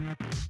Yeah.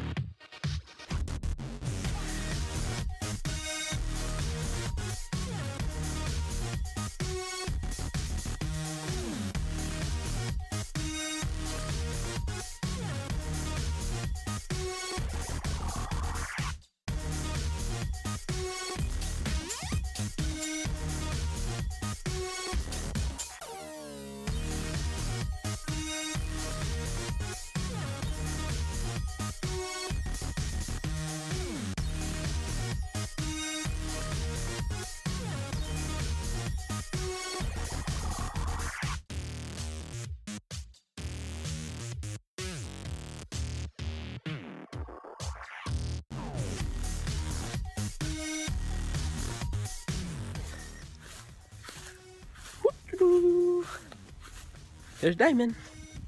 There's Diamond.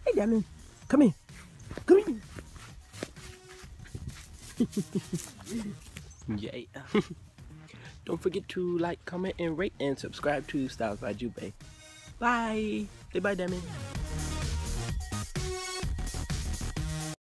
Hey, Diamond. Come here. Come here. yeah. Don't forget to like, comment, and rate, and subscribe to Stylez by JuBae. Bye. Say bye, Diamond.